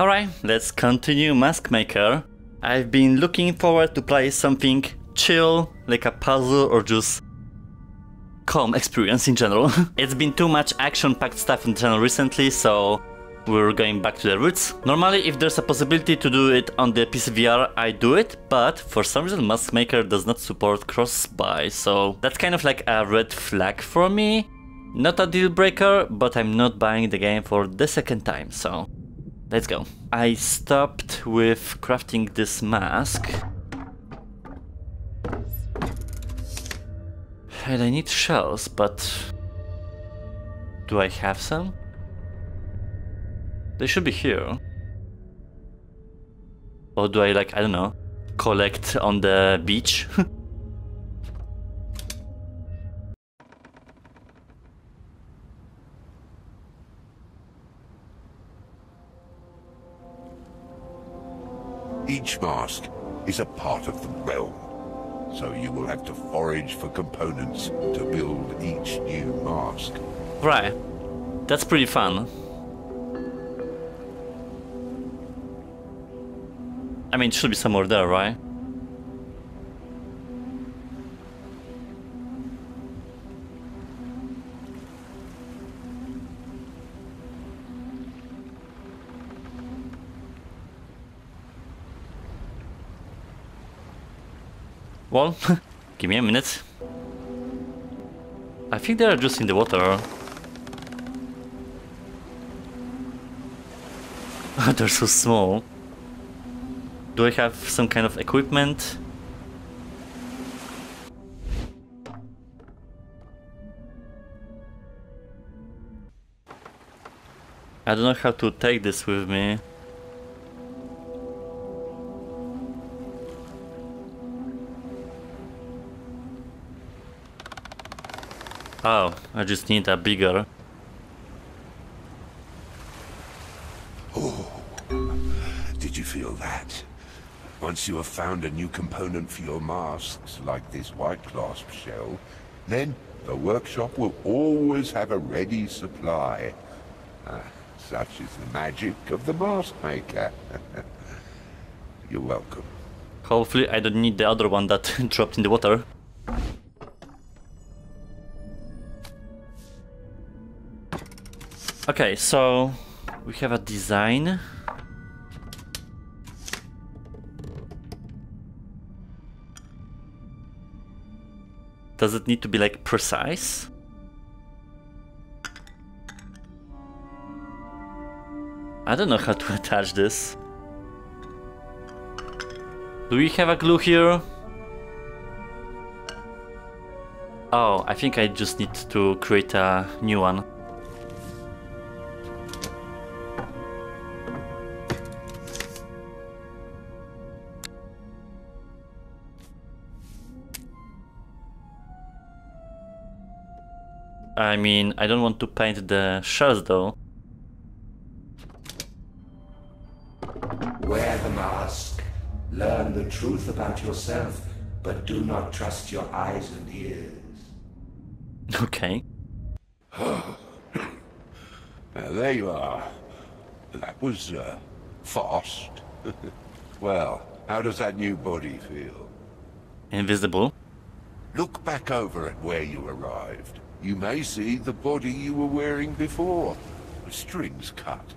Alright, let's continue Mask Maker. I've been looking forward to play something chill, like a puzzle or just calm experience in general. it's been too much action-packed stuff the channel recently, so we're going back to the roots. Normally, if there's a possibility to do it on the PCVR, I do it, but for some reason Mask Maker does not support cross-buy, so that's kind of like a red flag for me. Not a deal breaker, but I'm not buying the game for the second time, so let's go. I stopped with crafting this mask. And I need shells, but do I have some? They should be here. Or do I like, I don't know, collect on the beach? Each mask is a part of the realm, so you will have to forage for components to build each new mask. right. That's pretty fun. I mean, it should be somewhere there, right? Well, give me a minute. I think they are just in the water. They're so small. Do I have some kind of equipment? I don't know how to take this with me. Oh, I just need a bigger. Oh, did you feel that? Once you have found a new component for your masks, like this white clasp shell, then the workshop will always have a ready supply. Ah, such is the magic of the mask maker. You're welcome. Hopefully I don't need the other one that dropped in the water. Okay, so we have a design. Does it need to be like precise? I don't know how to attach this. Do we have a glue here? Oh, I think I just need to create a new one. I mean, I don't want to paint the shells though. Wear the mask. Learn the truth about yourself, but do not trust your eyes and ears. Okay. Now, there you are. That was, uh, fast. well, how does that new body feel? Invisible. Look back over at where you arrived. You may see the body you were wearing before. The strings cut.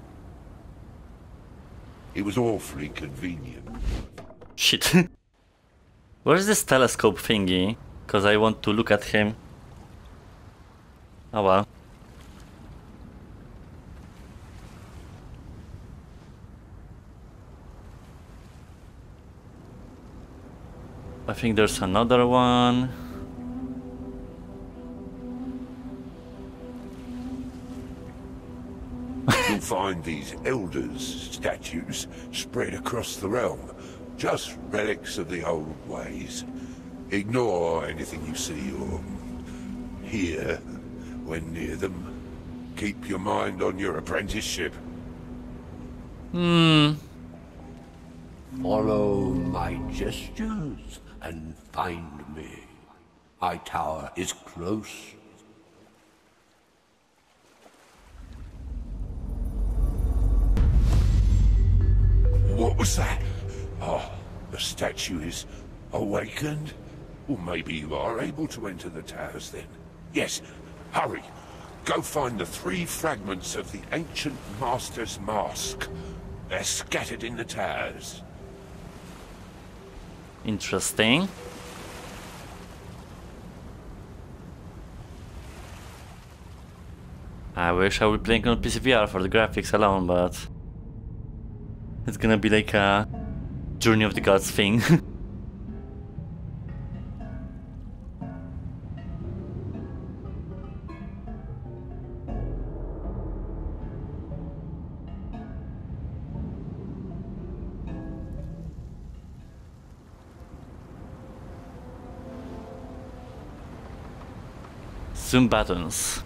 It was awfully convenient. Shit. Where's this telescope thingy? Because I want to look at him. Oh well. I think there's another one. Find these elders' statues spread across the realm. Just relics of the old ways. Ignore anything you see or hear when near them. Keep your mind on your apprenticeship. Hmm. Follow my gestures and find me. My tower is close. What was that? Oh, the statue is awakened? Well, maybe you are able to enter the towers then. Yes, hurry. Go find the three fragments of the ancient master's mask. They're scattered in the towers. Interesting. I wish I would playing on PCVR for the graphics alone, but it's gonna be like a Journey of the Gods thing. Zoom buttons.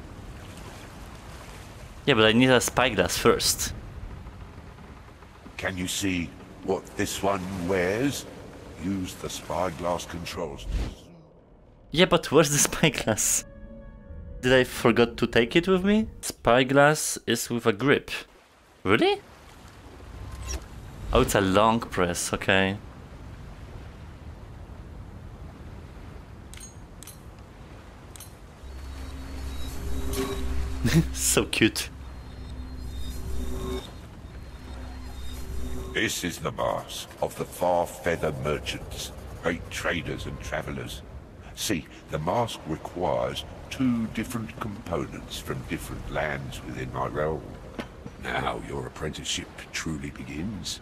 Yeah, but I need a spyglass first. Can you see what this one wears? Use the spyglass controls. Yeah, but where's the spyglass? Did I forgot to take it with me? Spyglass is with a grip. Really? Oh, it's a long press, okay. so cute. This is the mask of the Far Feather merchants, great traders and travelers. See, the mask requires two different components from different lands within my realm. Now your apprenticeship truly begins.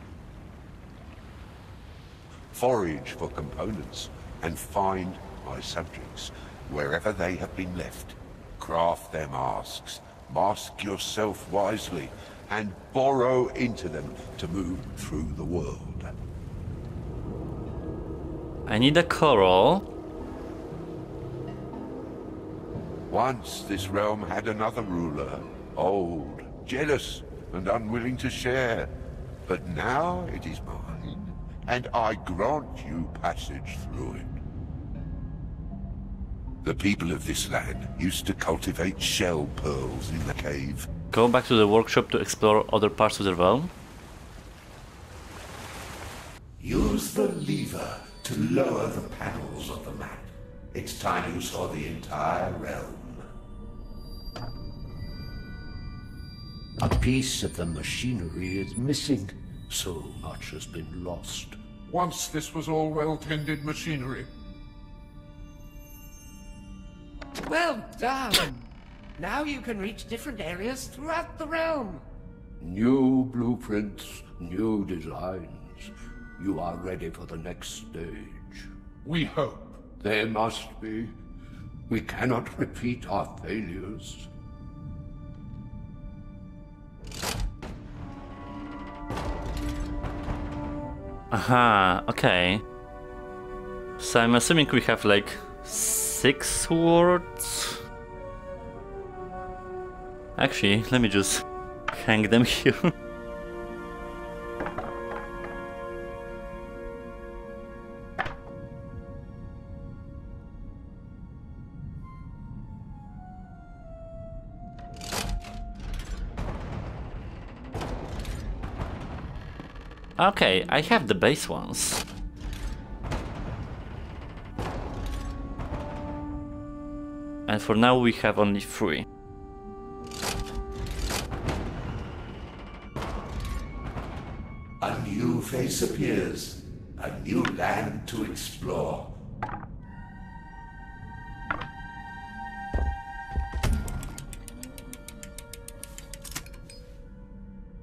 Forage for components and find my subjects wherever they have been left. Craft their masks, mask yourself wisely, and borrow into them to move through the world. I need a coral. Once this realm had another ruler, old, jealous, and unwilling to share. But now it is mine, and I grant you passage through it. The people of this land used to cultivate shell pearls in the cave. Go back to the workshop to explore other parts of the realm. Use the lever to lower the panels of the map. It's time you saw the entire realm. A piece of the machinery is missing. So much has been lost. Once this was all well-tended machinery. Well done! Now you can reach different areas throughout the realm. New blueprints, new designs. You are ready for the next stage. We hope. There must be. We cannot repeat our failures. Aha, okay. So I'm assuming we have like six swords? Actually, let me just hang them here. Okay, I have the base ones. And for now we have only three. Face appears, a new land to explore.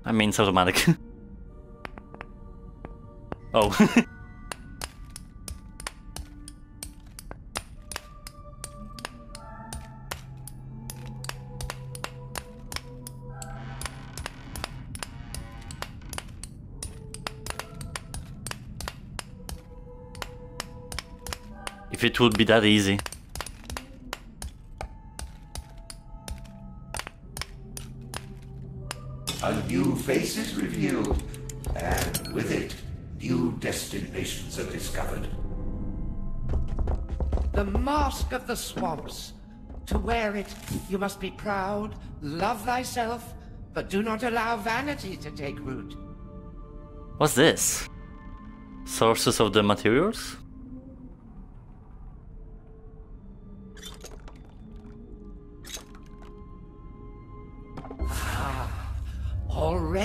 I mean, automatic. oh. it would be that easy. A new face is revealed, and with it, new destinations are discovered. The mask of the swamps. To wear it, you must be proud, love thyself, but do not allow vanity to take root. What's this? Sources of the materials?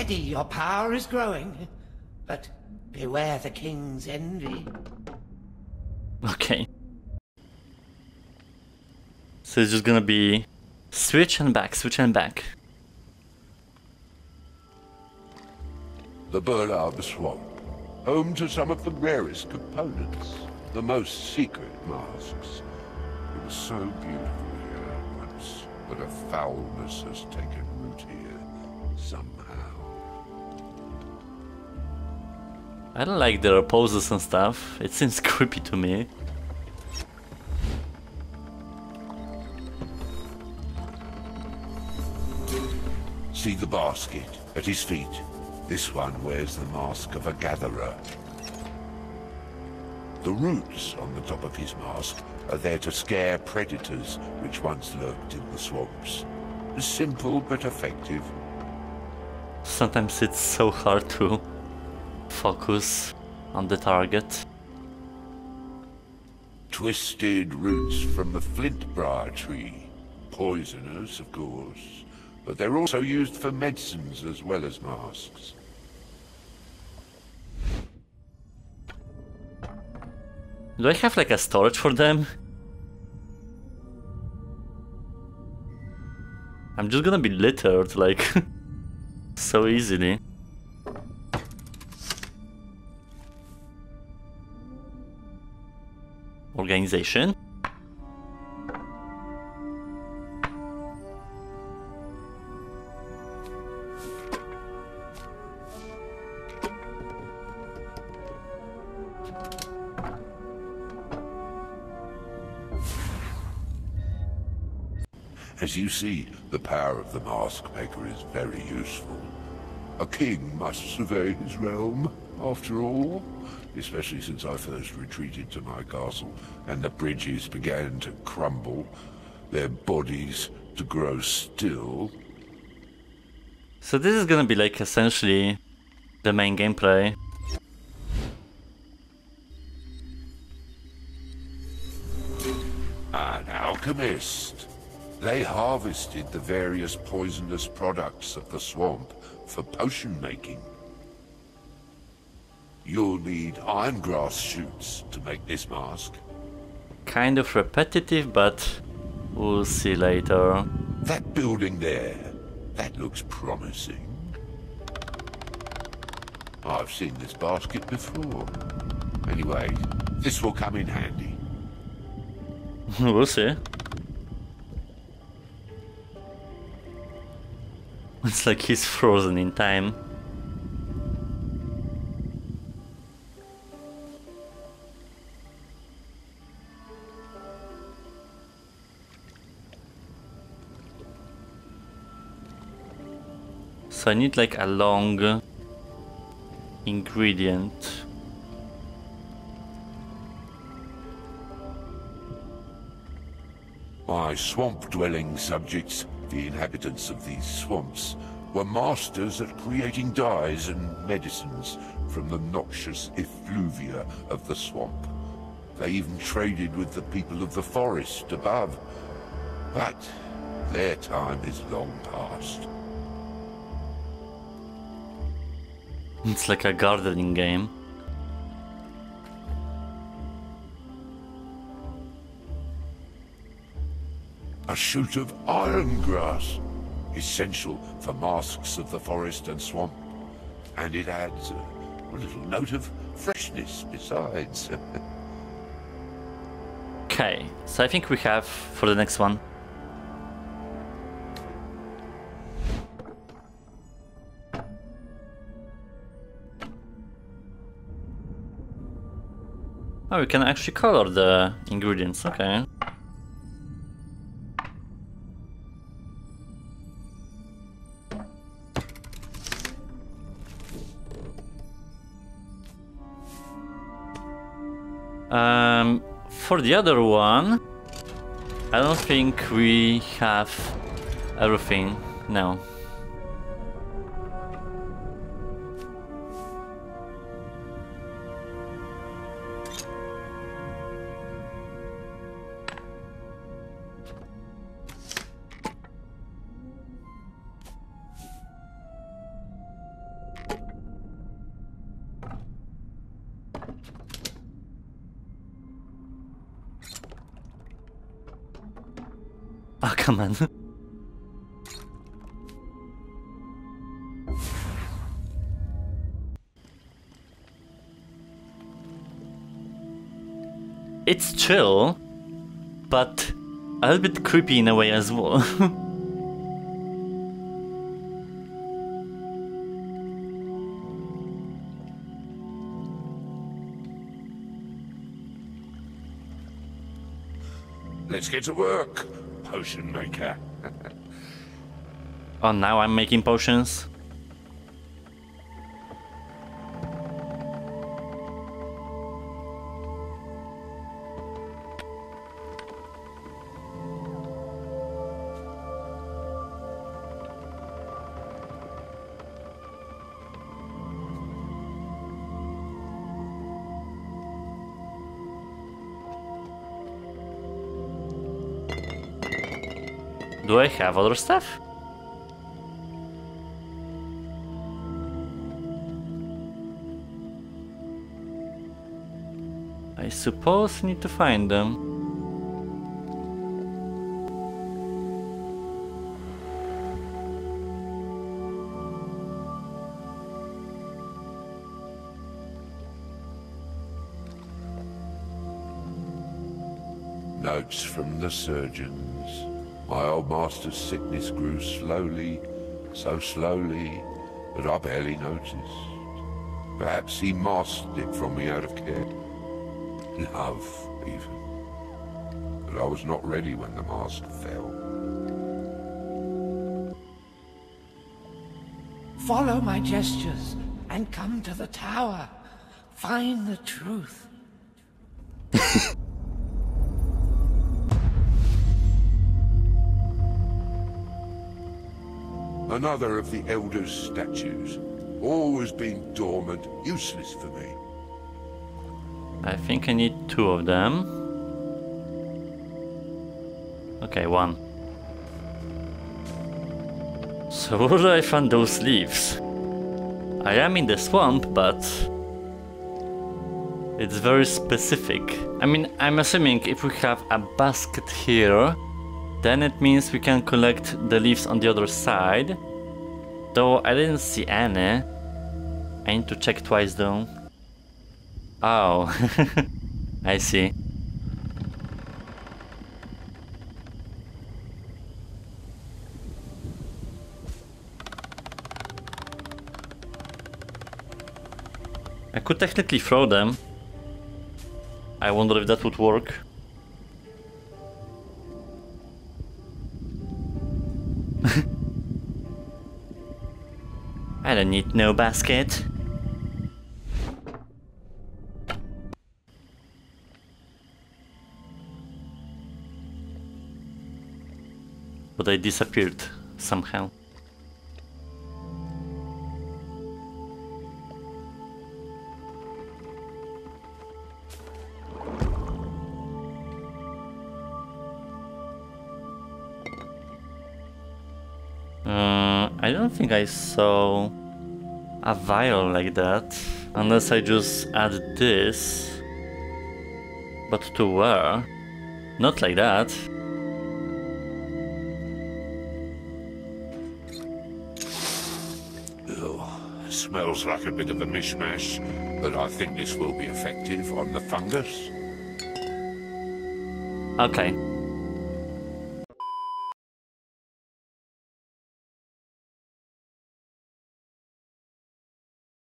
Already your power is growing. But beware the king's envy. Okay. So it's just gonna be switch and back, switch and back. The Burlubb Swamp, home to some of the rarest components, the most secret masks. It was so beautiful here once, but a foulness has taken root here, somehow. I don't like their poses and stuff. It seems creepy to me. See the basket at his feet. This one wears the mask of a gatherer. The roots on the top of his mask are there to scare predators which once lurked in the swamps. Simple but effective. Sometimes it's so hard to focus on the target. Twisted roots from the flintbriar tree. Poisonous, of course. But they're also used for medicines as well as masks. Do I have like a storage for them? I'm just gonna be littered like so easily. Organization. As you see, the power of the Mask Maker is very useful. A king must survey his realm, after all. Especially since I first retreated to my castle, and the bridges began to crumble, their bodies to grow still. So this is gonna be like essentially the main gameplay. An alchemist. They harvested the various poisonous products of the swamp for potion making. You'll need iron grass shoots to make this mask. Kind of repetitive, but we'll see later. That building there, that looks promising. I've seen this basket before. Anyway, this will come in handy. we'll see. It's like he's frozen in time. So I need like a long ingredient. My swamp-dwelling subjects, the inhabitants of these swamps, were masters at creating dyes and medicines from the noxious effluvia of the swamp. They even traded with the people of the forest above. But their time is long past. It's like a gardening game. A shoot of iron grass, essential for masks of the forest and swamp. And it adds a, little note of freshness besides. Okay, so I think we have for the next one. Oh, we can actually color the ingredients, okay. Um, for the other one, I don't think we have everything. No. Come it's chill, but a little bit creepy in a way as well. Let's get to work, potion maker. oh, now I'm making potions. Have other stuff? I suppose need to find them. Notes from the surgeons. My old master's sickness grew slowly, so slowly that I barely noticed. Perhaps he masked it from me out of care. Love, even. But I was not ready when the mask fell. Follow my gestures and come to the tower. Find the truth. Another of the Elder's statues. Always been dormant, useless for me. I think I need two of them. Okay, one. So where do I find those leaves? I am in the swamp, but... It's very specific. I mean, I'm assuming if we have a basket here, then it means we can collect the leaves on the other side. Though I didn't see any. I need to check twice though. Oh, I see. I could technically throw them. I wonder if that would work. I don't need no basket. But I disappeared somehow. Uh, I don't think I saw a vial like that, unless I just add this. But to where? Not like that. Smells like a bit of a mishmash, but I think this will be effective on the fungus. Okay,